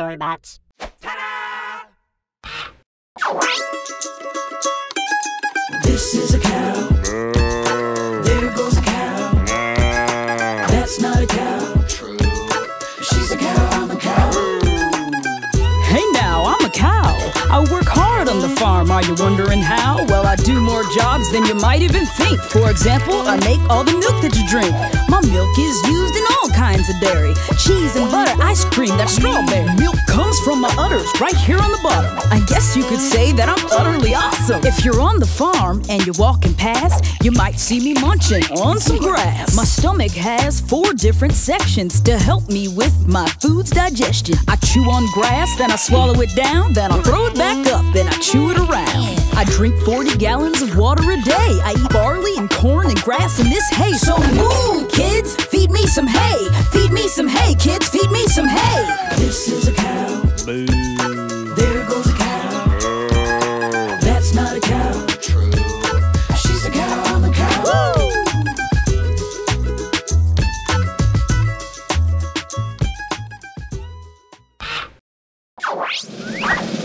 Storybots. This is a cow. There goes a cow. That's not a cow. True. She's a cow. I'm a cow. Hey now, I'm a cow. I work hard on the farm. Are you wondering how? Well, I do more jobs than you might even think. For example, I make all the milk that you drink. My milk is used in all kinds of dairy cheese and butter, ice cream, that's strawberry. Milk comes from my udders right here on the bottom. I guess you could say that I'm utterly awesome. If you're on the farm and you're walking past, you might see me munching on some grass. My stomach has four different sections to help me with my food's digestion. I chew on grass, then I swallow it down, then I throw it back up, then drink 40 gallons of water a day. I eat barley and corn and grass and this hay. So moo, kids, feed me some hay. Feed me some hay, kids, feed me some hay. This is a cow. There goes a cow. That's not a cow. True. She's a cow. I'm a cow. Woo!